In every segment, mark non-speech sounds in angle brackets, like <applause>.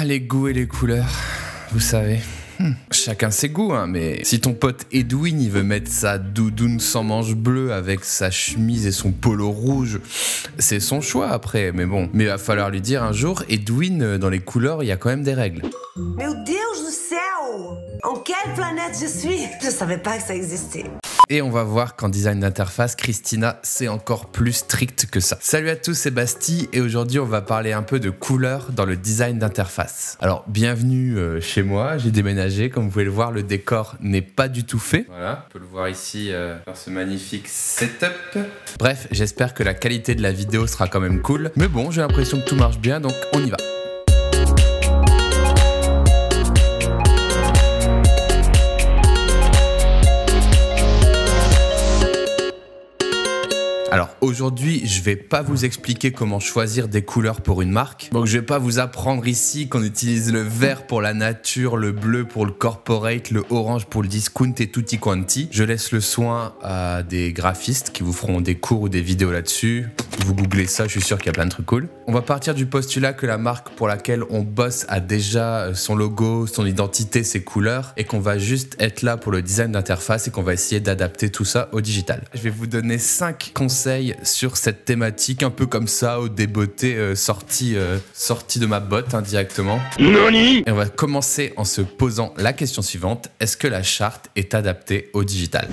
Ah, les goûts et les couleurs, vous savez. Hmm. Chacun ses goûts, hein, mais si ton pote Edwin il veut mettre sa doudoune sans manche bleue avec sa chemise et son polo rouge, c'est son choix après. Mais bon, mais il va falloir lui dire un jour, Edwin, dans les couleurs, il y a quand même des règles. Meu Deus do céu! En quelle planète je suis? Je savais pas que ça existait. Et on va voir qu'en design d'interface, Christina, c'est encore plus strict que ça. Salut à tous, c'est Bastille et aujourd'hui on va parler un peu de couleurs dans le design d'interface. Alors bienvenue euh, chez moi, j'ai déménagé, comme vous pouvez le voir, le décor n'est pas du tout fait. Voilà, on peut le voir ici euh, dans ce magnifique setup. Bref, j'espère que la qualité de la vidéo sera quand même cool. Mais bon, j'ai l'impression que tout marche bien, donc on y va. Alors aujourd'hui, je vais pas vous expliquer comment choisir des couleurs pour une marque. Donc je vais pas vous apprendre ici qu'on utilise le vert pour la nature, le bleu pour le corporate, le orange pour le discount et tutti quanti. Je laisse le soin à des graphistes qui vous feront des cours ou des vidéos là-dessus. Vous googlez ça, je suis sûr qu'il y a plein de trucs cool. On va partir du postulat que la marque pour laquelle on bosse a déjà son logo, son identité, ses couleurs et qu'on va juste être là pour le design d'interface et qu'on va essayer d'adapter tout ça au digital. Je vais vous donner 5 conseils sur cette thématique, un peu comme ça, au débeauté euh, sorti, euh, sorti de ma botte indirectement. Hein, Et on va commencer en se posant la question suivante est-ce que la charte est adaptée au digital?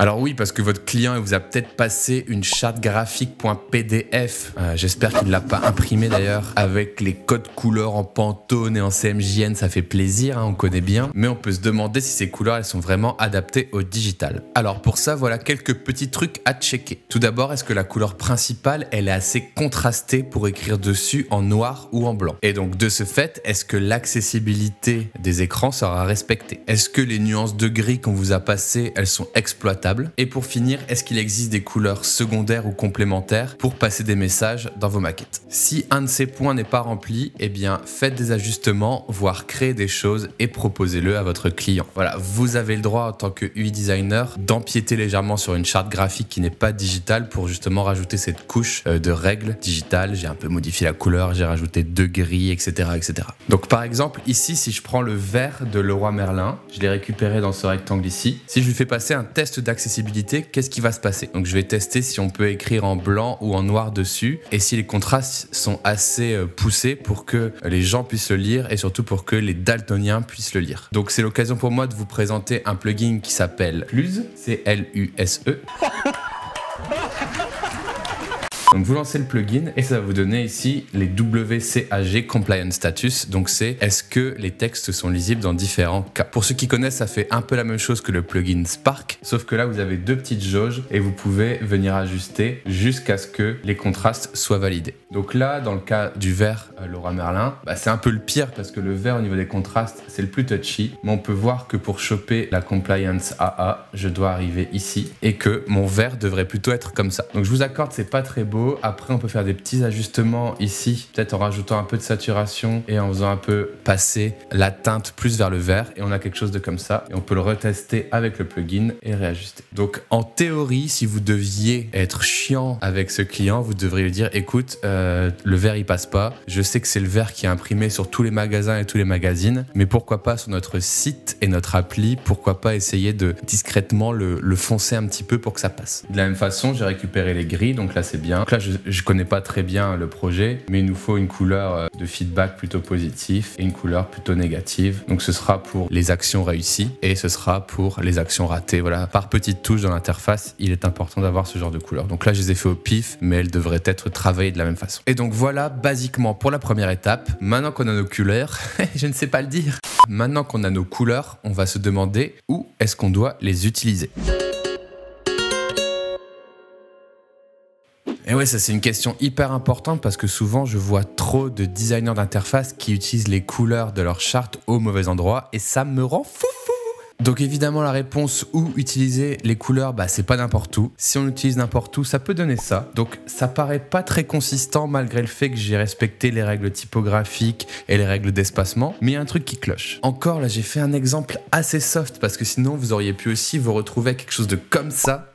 Alors oui, parce que votre client vous a peut-être passé une charte graphique.pdf. Euh, J'espère qu'il ne l'a pas imprimé d'ailleurs avec les codes couleurs en Pantone et en CMJN. Ça fait plaisir, hein, on connaît bien. Mais on peut se demander si ces couleurs elles sont vraiment adaptées au digital. Alors pour ça, voilà quelques petits trucs à checker. Tout d'abord, est-ce que la couleur principale elle est assez contrastée pour écrire dessus en noir ou en blanc? Et donc de ce fait, est-ce que l'accessibilité des écrans sera respectée? Est-ce que les nuances de gris qu'on vous a passées elles sont exploitables? Et pour finir, est-ce qu'il existe des couleurs secondaires ou complémentaires pour passer des messages dans vos maquettes? Si un de ces points n'est pas rempli, eh bien faites des ajustements, voire créez des choses et proposez-le à votre client. Voilà, vous avez le droit en tant que UI designer d'empiéter légèrement sur une charte graphique qui n'est pas digitale pour justement rajouter cette couche euh, de règles digitales. J'ai un peu modifié la couleur, j'ai rajouté deux gris, etc., etc. Donc par exemple ici, si je prends le vert de Leroy Merlin, je l'ai récupéré dans ce rectangle ici. Si je lui fais passer un test d'accès qu'est-ce qui va se passer? Donc je vais tester si on peut écrire en blanc ou en noir dessus et si les contrastes sont assez euh, poussés pour que les gens puissent le lire et surtout pour que les daltoniens puissent le lire. Donc c'est l'occasion pour moi de vous présenter un plugin qui s'appelle L-U-S-E. <laughs> Donc vous lancez le plugin et ça va vous donner ici les WCAG Compliance Status. Donc c'est est-ce que les textes sont lisibles dans différents cas? Pour ceux qui connaissent, ça fait un peu la même chose que le plugin Spark, sauf que là vous avez deux petites jauges et vous pouvez venir ajuster jusqu'à ce que les contrastes soient validés. Donc là, dans le cas du vert euh, Laura Merlin, bah, c'est un peu le pire parce que le vert au niveau des contrastes, c'est le plus touchy. Mais on peut voir que pour choper la compliance AA, je dois arriver ici et que mon vert devrait plutôt être comme ça. Donc je vous accorde, c'est pas très beau après, on peut faire des petits ajustements ici, peut-être en rajoutant un peu de saturation et en faisant un peu passer la teinte plus vers le vert. Et on a quelque chose de comme ça. Et on peut le retester avec le plugin et réajuster. Donc, en théorie, si vous deviez être chiant avec ce client, vous devriez lui dire écoute, euh, le vert il passe pas. Je sais que c'est le vert qui est imprimé sur tous les magasins et tous les magazines, mais pourquoi pas sur notre site et notre appli? Pourquoi pas essayer de discrètement le, le foncer un petit peu pour que ça passe? De la même façon, j'ai récupéré les gris, donc là c'est bien là, je, je connais pas très bien le projet, mais il nous faut une couleur euh, de feedback plutôt positif et une couleur plutôt négative. Donc ce sera pour les actions réussies et ce sera pour les actions ratées. Voilà, par petites touches dans l'interface, il est important d'avoir ce genre de couleur. Donc là, je les ai fait au pif, mais elles devraient être travaillées de la même façon. Et donc voilà, basiquement pour la première étape. Maintenant qu'on a nos couleurs, <laughs> je ne sais pas le dire. Maintenant qu'on a nos couleurs, on va se demander où est-ce qu'on doit les utiliser. Et ouais, ça c'est une question hyper importante parce que souvent je vois trop de designers d'interface qui utilisent les couleurs de leur charte au mauvais endroit et ça me rend fou. Donc évidemment la réponse où utiliser les couleurs, bah c'est pas n'importe où. Si on utilise n'importe où, ça peut donner ça. Donc ça paraît pas très consistant malgré le fait que j'ai respecté les règles typographiques et les règles d'espacement, mais il y a un truc qui cloche. Encore là, j'ai fait un exemple assez soft parce que sinon vous auriez pu aussi vous retrouver quelque chose de comme ça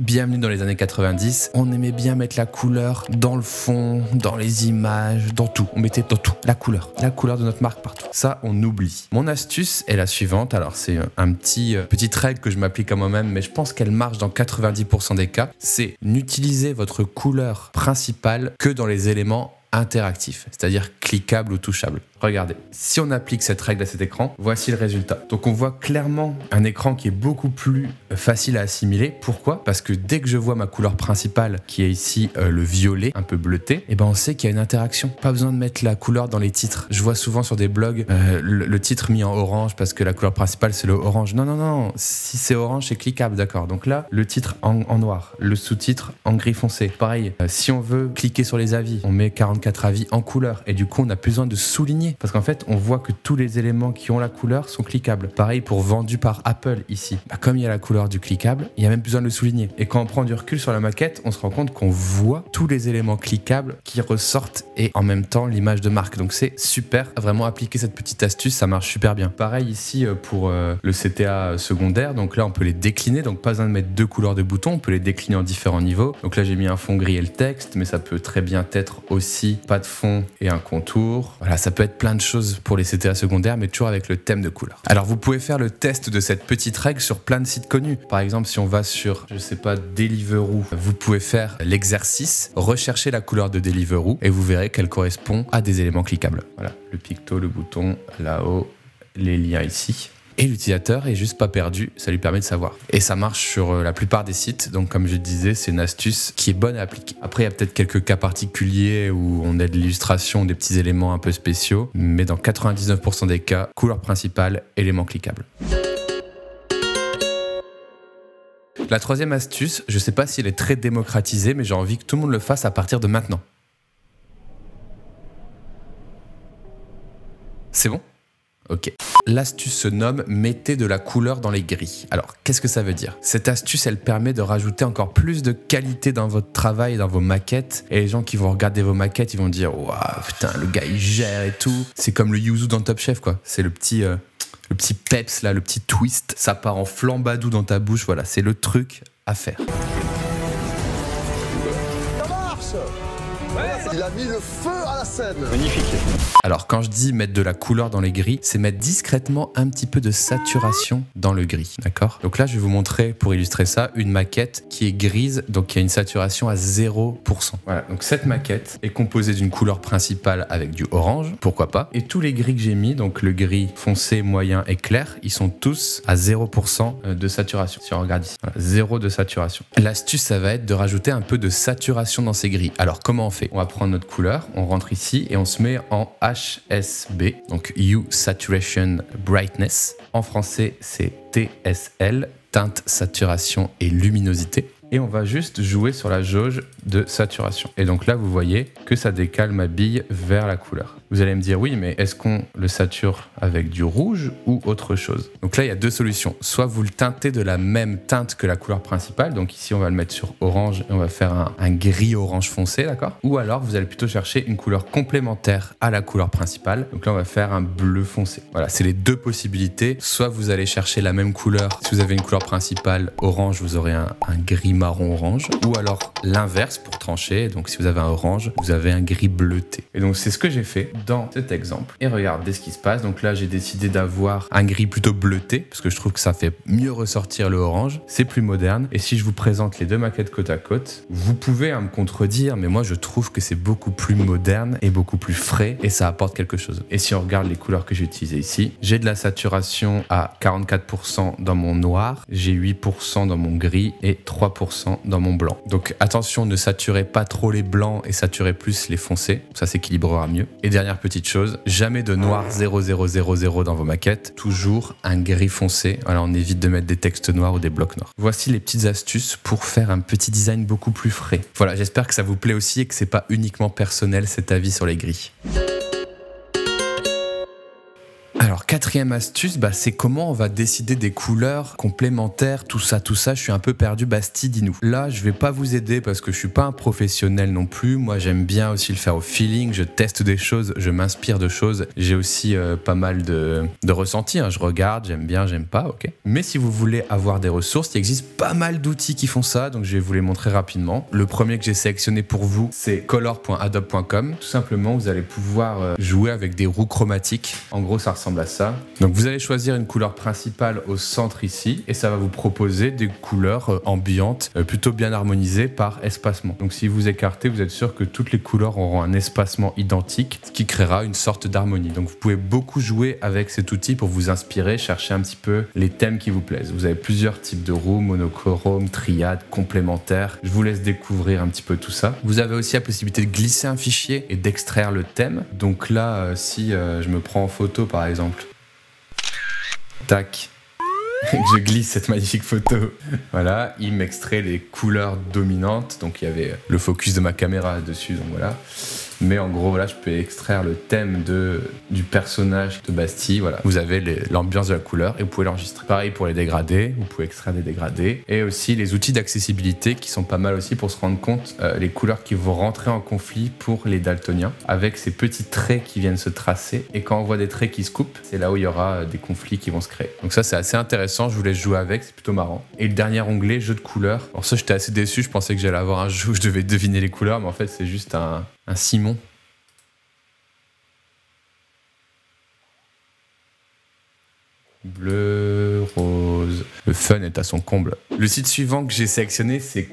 Bienvenue dans les années 90. On aimait bien mettre la couleur dans le fond, dans les images, dans tout. On mettait dans tout. La couleur. La couleur de notre marque partout. Ça, on oublie. Mon astuce est la suivante. Alors, c'est un petit, euh, petite règle que je m'applique à moi-même, mais je pense qu'elle marche dans 90% des cas. C'est n'utiliser votre couleur principale que dans les éléments interactifs, c'est-à-dire cliquable ou touchable. Regardez, si on applique cette règle à cet écran, voici le résultat. Donc on voit clairement un écran qui est beaucoup plus euh, facile à assimiler. Pourquoi? Parce que dès que je vois ma couleur principale, qui est ici euh, le violet, un peu bleuté, et eh ben on sait qu'il y a une interaction. Pas besoin de mettre la couleur dans les titres. Je vois souvent sur des blogs euh, le, titre mis en orange parce que la couleur principale c'est le orange. Non, non, non. Si c'est orange, c'est cliquable, d'accord. Donc là, le titre en, noir, le sous-titre en gris foncé. Pareil, si on veut cliquer sur les avis, on met 44 avis en couleur et du coup on n'a plus besoin de souligner parce qu'en fait, on voit que tous les éléments qui ont la couleur sont cliquables. Pareil pour vendu par Apple ici. Bah, comme il y a la couleur du cliquable, il y a même besoin de le souligner. Et quand on prend du recul sur la maquette, on se rend compte qu'on voit tous les éléments cliquables qui ressortent et en même temps l'image de marque. Donc c'est super. Vraiment appliquer cette petite astuce, ça marche super bien. Pareil ici euh, pour euh, le CTA secondaire. Donc là, on peut les décliner. Donc pas besoin de mettre deux couleurs de boutons. On peut les décliner en différents niveaux. Donc là, j'ai mis un fond gris et le texte, mais ça peut très bien être aussi pas de fond et un contour. Voilà, ça peut être plein de choses pour les CTA secondaires, mais toujours avec le thème de couleur. Alors vous pouvez faire le test de cette petite règle sur plein de sites connus. Par exemple, si on va sur, je sais pas, Deliveroo, vous pouvez faire l'exercice, rechercher la couleur de Deliveroo et vous verrez qu'elle correspond à des éléments cliquables. Voilà, le picto, le bouton, là-haut, les liens ici et l'utilisateur est juste pas perdu, ça lui permet de savoir. Et ça marche sur euh, la plupart des sites, donc comme je disais, c'est une astuce qui est bonne à appliquer. Après, il y a peut-être quelques cas particuliers où on a de l'illustration, des petits éléments un peu spéciaux, mais dans 99% des cas, couleur principale, élément cliquable. La troisième astuce, je sais pas si elle est très démocratisée, mais j'ai envie que tout le monde le fasse à partir de maintenant. C'est bon? Ok. L'astuce se nomme mettez de la couleur dans les gris. Alors, qu'est-ce que ça veut dire? Cette astuce, elle permet de rajouter encore plus de qualité dans votre travail, dans vos maquettes. Et les gens qui vont regarder vos maquettes, ils vont dire Waouh, putain, le gars il gère et tout. C'est comme le yuzu dans Top Chef, quoi. C'est le petit. Euh, le petit peps là, le petit twist, ça part en flambadou dans ta bouche, voilà, c'est le truc à faire. Mis le feu à la scène. Magnifique. Alors quand je dis mettre de la couleur dans les gris, c'est mettre discrètement un petit peu de saturation dans le gris, d'accord? Donc là, je vais vous montrer pour illustrer ça une maquette qui est grise, donc qui a une saturation à 0%. Voilà, donc cette maquette est composée d'une couleur principale avec du orange, pourquoi pas, et tous les gris que j'ai mis, donc le gris foncé, moyen et clair, ils sont tous à 0% euh, de saturation. Si on regarde ici, voilà, zéro de saturation. L'astuce, ça va être de rajouter un peu de saturation dans ces gris. Alors comment on fait? On va prendre couleur, on rentre ici et on se met en HSB, donc Hue Saturation Brightness. En français, c'est TSL, teinte, saturation et luminosité et on va juste jouer sur la jauge de saturation. Et donc là, vous voyez que ça décale ma bille vers la couleur. Vous allez me dire, oui, mais est-ce qu'on le sature avec du rouge ou autre chose? Donc là, il y a deux solutions. Soit vous le teintez de la même teinte que la couleur principale, donc ici, on va le mettre sur orange et on va faire un, gris orange foncé, d'accord? Ou alors, vous allez plutôt chercher une couleur complémentaire à la couleur principale. Donc là, on va faire un bleu foncé. Voilà, c'est les deux possibilités. Soit vous allez chercher la même couleur. Si vous avez une couleur principale orange, vous aurez un, gris marron-orange, ou alors l'inverse pour trancher. Donc si vous avez un orange, vous avez un gris bleuté. Et donc c'est ce que j'ai fait dans cet exemple. Et regardez ce qui se passe. Donc là, j'ai décidé d'avoir un gris plutôt bleuté, parce que je trouve que ça fait mieux ressortir le orange. C'est plus moderne. Et si je vous présente les deux maquettes côte à côte, vous pouvez me contredire, mais moi je trouve que c'est beaucoup plus moderne et beaucoup plus frais, et ça apporte quelque chose. Et si on regarde les couleurs que j'ai utilisées ici, j'ai de la saturation à 44% dans mon noir, j'ai 8% dans mon gris et 3% dans mon blanc. Donc attention, ne saturez pas trop les blancs et saturez plus les foncés, ça s'équilibrera mieux. Et dernière petite chose, jamais de noir 0000 dans vos maquettes, toujours un gris foncé. Voilà, on évite de mettre des textes noirs ou des blocs noirs. Voici les petites astuces pour faire un petit design beaucoup plus frais. Voilà, j'espère que ça vous plaît aussi et que c'est pas uniquement personnel cet avis sur les gris. Alors quatrième astuce, bah, c'est comment on va décider des couleurs complémentaires, tout ça, tout ça. Je suis un peu perdu, Bastille, dis-nous. Là, je vais pas vous aider parce que je suis pas un professionnel non plus. Moi, j'aime bien aussi le faire au feeling. Je teste des choses, je m'inspire de choses. J'ai aussi euh, pas mal de, de ressentis. hein. Je regarde, j'aime bien, j'aime pas, ok. Mais si vous voulez avoir des ressources, il existe pas mal d'outils qui font ça, donc je vais vous les montrer rapidement. Le premier que j'ai sélectionné pour vous, c'est color.adobe.com. Tout simplement, vous allez pouvoir euh, jouer avec des roues chromatiques. En gros, ça ressemble à ça. Donc vous allez choisir une couleur principale au centre ici, et ça va vous proposer des couleurs euh, ambiantes, euh, plutôt bien harmonisées par espacement. Donc si vous écartez, vous êtes sûr que toutes les couleurs auront un espacement identique, ce qui créera une sorte d'harmonie. Donc vous pouvez beaucoup jouer avec cet outil pour vous inspirer, chercher un petit peu les thèmes qui vous plaisent. Vous avez plusieurs types de roues, monochrome, triade, complémentaires. Je vous laisse découvrir un petit peu tout ça. Vous avez aussi la possibilité de glisser un fichier et d'extraire le thème. Donc là, euh, si je me prends en photo par exemple, tac, et <laughs> que je glisse cette magnifique photo. Voilà, il m'extrait les couleurs dominantes. Donc il y avait le focus de ma caméra dessus, donc voilà. Mais en gros, voilà, je peux extraire le thème de, du personnage de Bastille. Voilà, vous avez l'ambiance de la couleur et vous pouvez l'enregistrer. Pareil pour les dégradés, vous pouvez extraire des dégradés. Et aussi les outils d'accessibilité qui sont pas mal aussi pour se rendre compte euh, les couleurs qui vont rentrer en conflit pour les daltoniens avec ces petits traits qui viennent se tracer. Et quand on voit des traits qui se coupent, c'est là où il y aura euh, des conflits qui vont se créer. Donc ça, c'est assez intéressant. Je vous laisse jouer avec, c'est plutôt marrant. Et le dernier onglet, jeu de couleurs. Alors ça, j'étais assez déçu. Je pensais que j'allais avoir un jeu où je devais deviner les couleurs, mais en fait, c'est juste un, un Simon. Bleu, rose. Le fun est à son comble. Le site suivant que j'ai sélectionné, c'est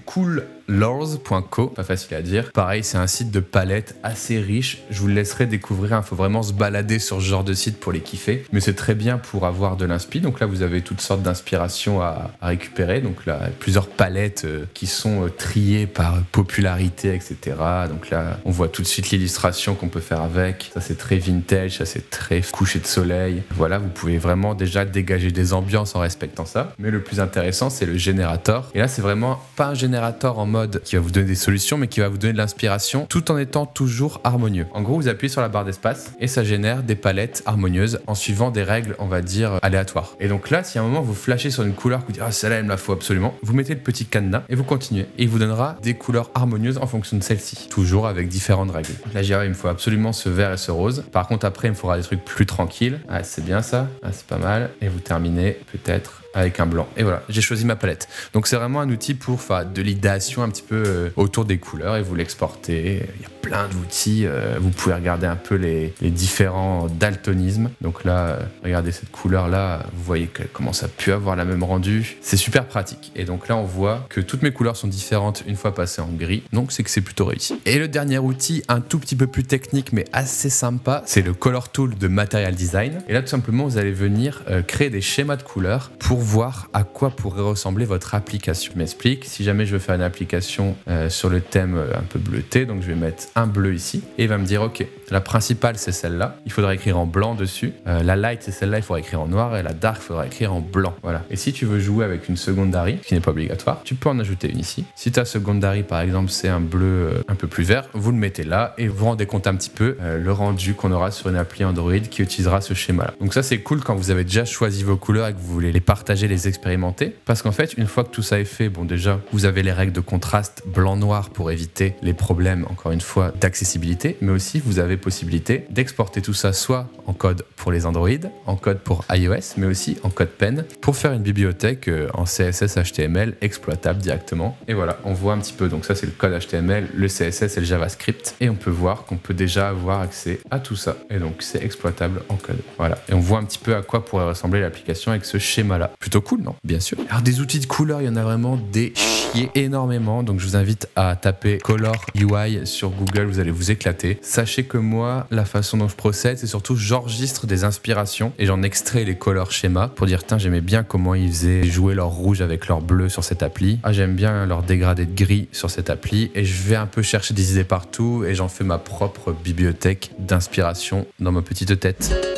coollores.co. Pas facile à dire. Pareil, c'est un site de palette assez riche. Je vous le laisserai découvrir. Il faut vraiment se balader sur ce genre de site pour les kiffer. Mais c'est très bien pour avoir de l'inspi. Donc là, vous avez toutes sortes d'inspirations à, à récupérer. Donc là, plusieurs palettes euh, qui sont euh, triées par popularité, etc. Donc là, on voit tout de suite l'illustration qu'on peut faire avec. Ça, c'est très vintage. Ça, c'est très coucher de soleil. Voilà, vous pouvez vraiment déjà dégager des ambiances en respectant ça. Mais le plus intéressant, c'est le générateur. Et là, c'est vraiment pas un générateur en mode qui va vous donner des solutions, mais qui va vous donner de l'inspiration tout en étant toujours harmonieux. En gros, vous appuyez sur la barre d'espace et ça génère des palettes harmonieuses en suivant des règles, on va dire, aléatoires. Et donc là, si à un moment vous flashez sur une couleur, vous dites, ah, celle-là, il me la faut absolument, vous mettez le petit cadenas et vous continuez. Et il vous donnera des couleurs harmonieuses en fonction de celle-ci. Toujours avec différentes règles. Là, j'ai il me faut absolument ce vert et ce rose. Par contre, après, il me faudra des trucs plus tranquilles. Ah, c'est bien ça. Ah, c'est pas mal. Et vous terminez peut-être avec un blanc. Et voilà, j'ai choisi ma palette. Donc c'est vraiment un outil pour de l'idéation un petit peu euh, autour des couleurs et vous l'exportez. Il y a plein d'outils. euh, vous pouvez regarder un peu les, les différents daltonismes. Donc là, euh, regardez cette couleur-là. Vous voyez commence à pu avoir la même rendu. C'est super pratique. Et donc là, on voit que toutes mes couleurs sont différentes une fois passées en gris. Donc c'est que c'est plutôt réussi. Et le dernier outil, un tout petit peu plus technique mais assez sympa, c'est le Color Tool de Material Design. Et là, tout simplement, vous allez venir créer des schémas de couleurs pour voir à quoi pourrait ressembler votre application. Je m'explique. Si jamais je veux faire une application euh, sur le thème euh, un peu bleuté, donc je vais mettre un bleu ici et il va me dire ok, la principale c'est celle-là. Il faudra écrire en blanc dessus. Euh, la light c'est celle-là, il faudra écrire en noir et la dark il faudra écrire en blanc. Voilà. Et si tu veux jouer avec une secondary, ce qui n'est pas obligatoire, tu peux en ajouter une ici. Si ta secondary par exemple c'est un bleu un peu plus vert, vous le mettez là et vous vous rendez compte un petit peu le rendu qu'on aura sur une appli Android qui utilisera ce schéma-là. Donc ça c'est cool quand vous avez déjà choisi vos couleurs et que vous voulez les partager, les expérimenter, parce qu'en fait une fois que tout ça est fait, bon déjà vous avez les règles de contraste blanc-noir pour éviter les problèmes encore une fois d'accessibilité, mais aussi vous avez possibilité d'exporter tout ça soit en code pour les Android, en code pour iOS, mais aussi en code pen pour faire une bibliothèque euh, en CSS HTML exploitable directement. Et voilà, on voit un petit peu. Donc ça c'est le code HTML, le CSS et le JavaScript, et on peut voir qu'on peut déjà avoir accès à tout ça. Et donc c'est exploitable en code. Voilà. Et on voit un petit peu à quoi pourrait ressembler l'application avec ce schéma-là. Plutôt cool, non? Bien sûr. Alors des outils de couleur, il y en a vraiment des chier énormément. Donc je vous invite à taper Color UI sur Google, vous allez vous éclater. Sachez que moi, la façon dont je procède, c'est surtout j'enregistre des inspirations et j'en extrais les color schémas pour dire tiens j'aimais bien comment ils faisaient jouer leur rouge avec leur bleu sur cette appli. Ah j'aime bien leur dégradé de gris sur cette appli et je vais un peu chercher des idées partout et j'en fais ma propre bibliothèque d'inspiration dans ma petite tête.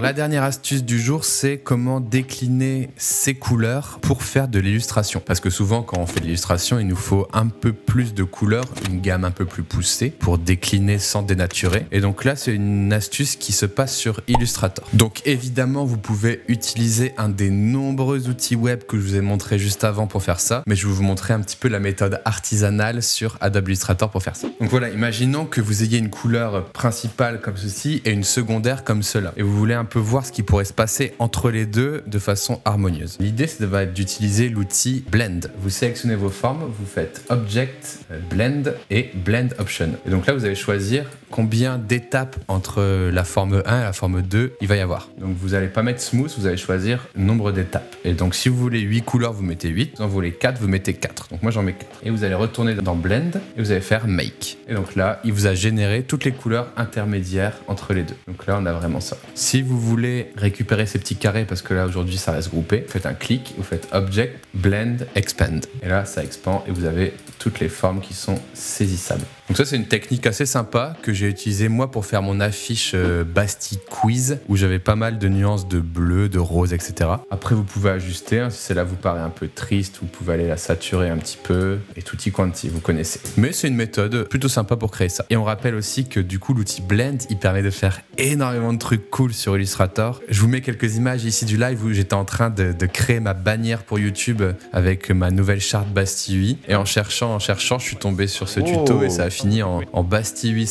La dernière astuce du jour, c'est comment décliner ces couleurs pour faire de l'illustration. Parce que souvent quand on fait de l'illustration, il nous faut un peu plus de couleurs, une gamme un peu plus poussée pour décliner sans dénaturer. Et donc là, c'est une astuce qui se passe sur Illustrator. Donc évidemment, vous pouvez utiliser un des nombreux outils web que je vous ai montré juste avant pour faire ça, mais je vais vous montrer un petit peu la méthode artisanale sur Adobe Illustrator pour faire ça. Donc voilà, imaginons que vous ayez une couleur principale comme ceci et une secondaire comme cela. Et vous voulez voir ce qui pourrait se passer entre les deux de façon harmonieuse. L'idée, c'est d'utiliser l'outil Blend. Vous sélectionnez vos formes, vous faites Object, Blend et Blend Option. Et donc là, vous allez choisir combien d'étapes entre la forme 1 et la forme 2 il va y avoir. Donc vous n'allez pas mettre smooth, vous allez choisir nombre d'étapes. Et donc si vous voulez 8 couleurs, vous mettez 8. Si vous voulez 4, vous mettez 4. Donc moi j'en mets 4. Et vous allez retourner dans Blend et vous allez faire Make. Et donc là, il vous a généré toutes les couleurs intermédiaires entre les deux. Donc là, on a vraiment ça. Si vous voulez récupérer ces petits carrés, parce que là aujourd'hui ça reste groupé, vous faites un clic, vous faites Object, Blend, Expand. Et là, ça expand et vous avez toutes les formes qui sont saisissables. Donc ça c'est une technique assez sympa que j'ai utilisée moi pour faire mon affiche euh, Bastille Quiz où j'avais pas mal de nuances de bleu, de rose, etc. Après vous pouvez ajuster, hein, si celle-là vous paraît un peu triste, vous pouvez aller la saturer un petit peu et tutti quanti, vous connaissez. Mais c'est une méthode plutôt sympa pour créer ça. Et on rappelle aussi que du coup l'outil Blend il permet de faire énormément de trucs cool sur Illustrator. Je vous mets quelques images ici du live où j'étais en train de, de, créer ma bannière pour YouTube avec ma nouvelle charte Bastille 8 et en cherchant, en cherchant, je suis tombé sur ce tuto et ça a fini en, en Bastille 8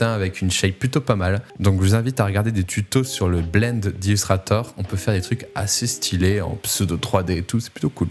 avec une shape plutôt pas mal. Donc je vous invite à regarder des tutos sur le blend d'Illustrator. On peut faire des trucs assez stylés en pseudo 3D et tout, c'est plutôt cool.